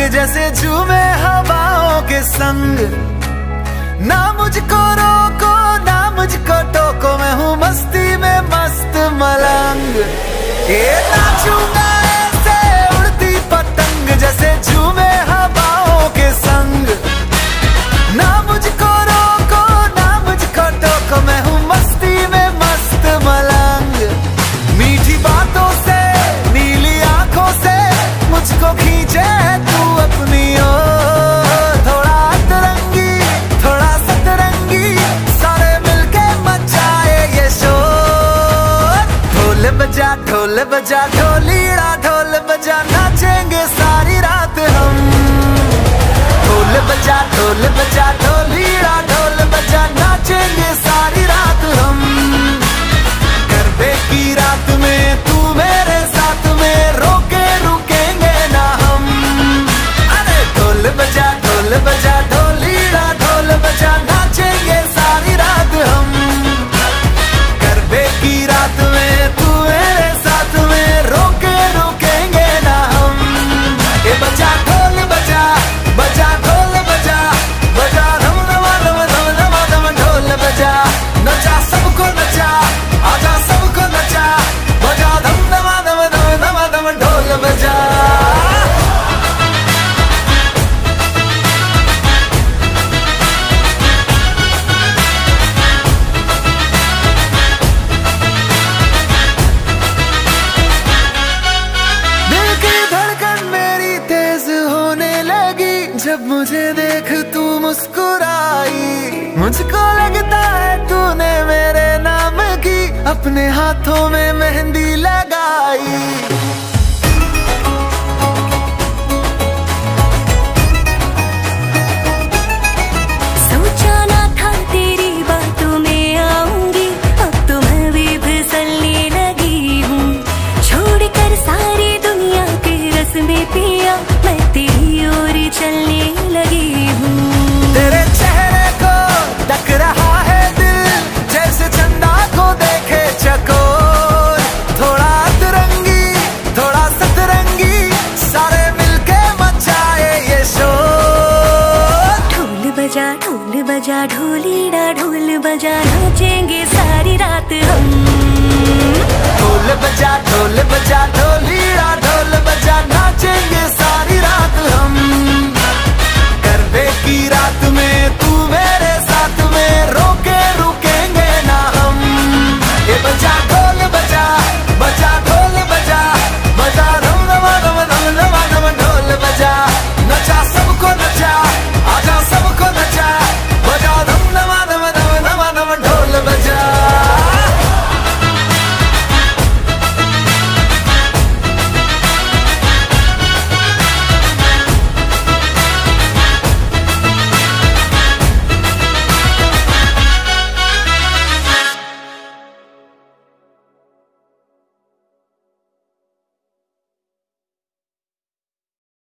रंग जैसे झूमे हवाओं के संग। ना मुझको रोको, ना मुझको टोको, मैं हूँ मस्ती में मस्त मलंग। ए ढोल बजा ढोलीड़ा ढोल बजा नाचेंगे Just जब मुझे देख तू मुस्कुराई, मुझको लगता है तूने मेरे नाम की अपने हाथों में मेहंदी लगाई। सारी दुनिया पिया, मैं तेरी ओर चलने बजा ढोल बजा ढोली ढोल बजा नाचेंगे सारी रात हम।